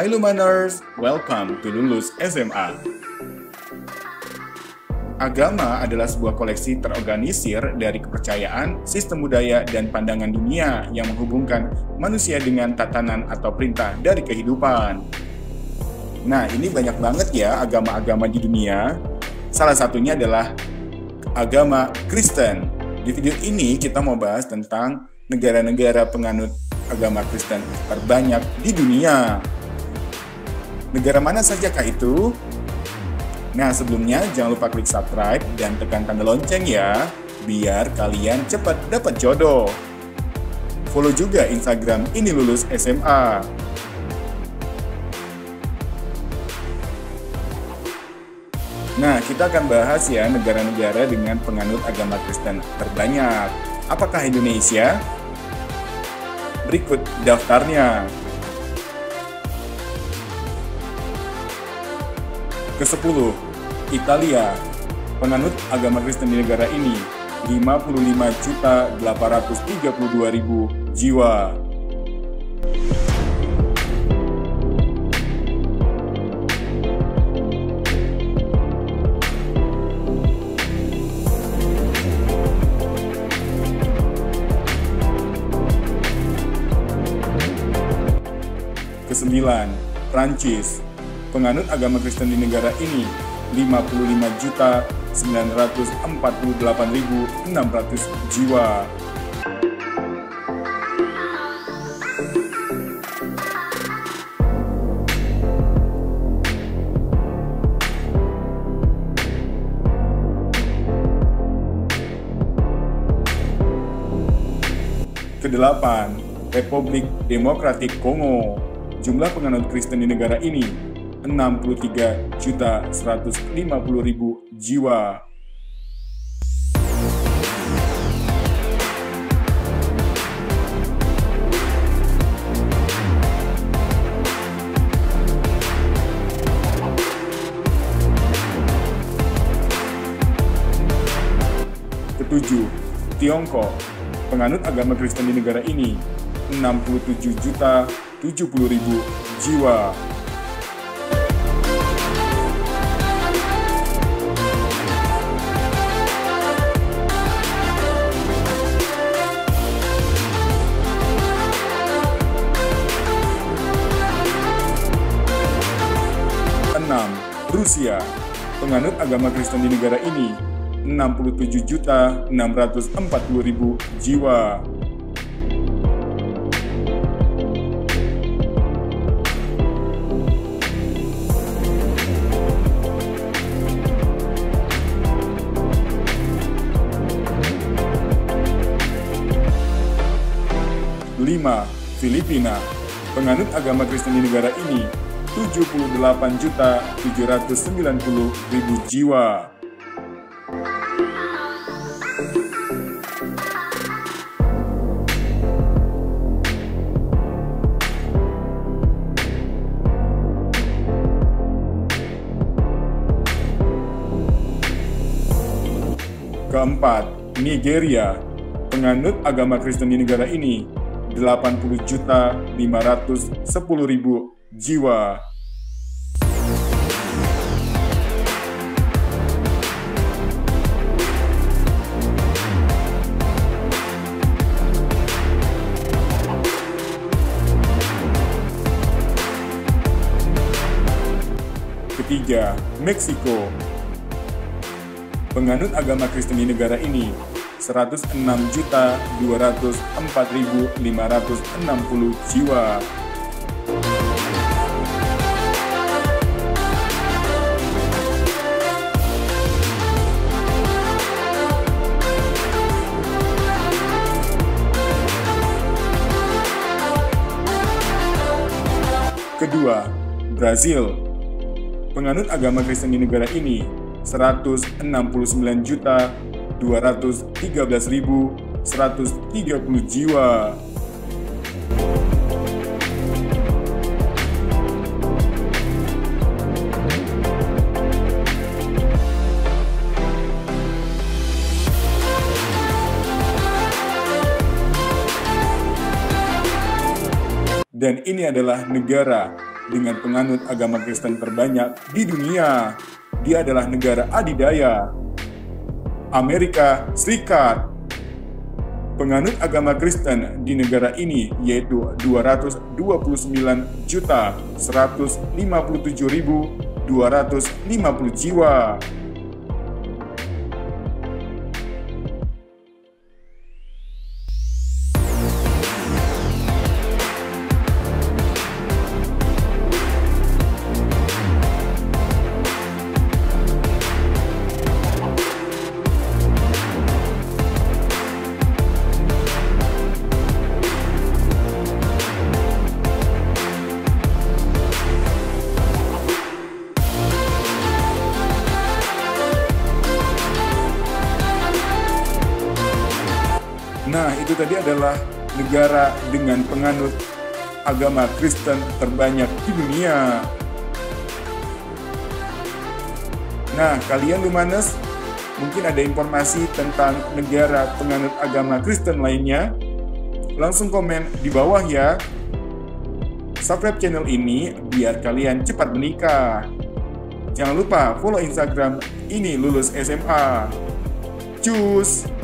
Hai Lumaners, welcome to Lulus SMA. Agama adalah sebuah koleksi terorganisir dari kepercayaan, sistem budaya, dan pandangan dunia yang menghubungkan manusia dengan tatanan atau perintah dari kehidupan. Nah, ini banyak banget ya agama-agama di dunia. Salah satunya adalah agama Kristen. Di video ini kita mau bahas tentang negara-negara penganut agama Kristen terbanyak di dunia. Negara mana saja kah itu? Nah, sebelumnya jangan lupa klik subscribe dan tekan tanda lonceng ya, biar kalian cepat dapat jodoh. Follow juga Instagram ini lulus SMA. Nah, kita akan bahas ya negara-negara dengan penganut agama Kristen terbanyak. Apakah Indonesia? Berikut daftarnya. Ke-10, Italia. Penganut agama Kristen di negara ini 55.832.000 jiwa. Kesembilan, Prancis penganut agama Kristen di negara ini 55.948.600 jiwa. Kedelapan, Republik Demokratik Kongo. Jumlah penganut Kristen di negara ini 63 juta 150 ribu jiwa. Ketujuh, Tiongkok. Penganut agama Kristen di negara ini 67 juta 70 ribu jiwa. Rusia, penganut agama Kristen di negara ini 67 juta 640 ribu jiwa. Lima, Filipina. Penganut agama Kristen di negara ini 78 juta 790 ribu jiwa. Keempat, Nigeria. Penganut agama Kristen di negara ini 80 juta 510 ribu jiwa. Ketiga, Meksiko. Penganut agama Kristen di negara ini 106.204.560 jiwa. Kedua, Brazil. Penganut agama Kristen di negara ini 169 juta 213.130 jiwa. Dan ini adalah negara dengan penganut agama Kristen terbanyak di dunia. Dia adalah negara adidaya, Amerika Serikat. Penganut agama Kristen di negara ini yaitu 229 juta 157.250 jiwa. Itu tadi adalah negara dengan penganut agama Kristen terbanyak di dunia. Nah, kalian Lumanes, mungkin ada informasi tentang negara penganut agama Kristen lainnya? Langsung komen di bawah ya. Subscribe channel ini biar kalian cepat menikah. Jangan lupa follow Instagram ini lulus SMA. Cus!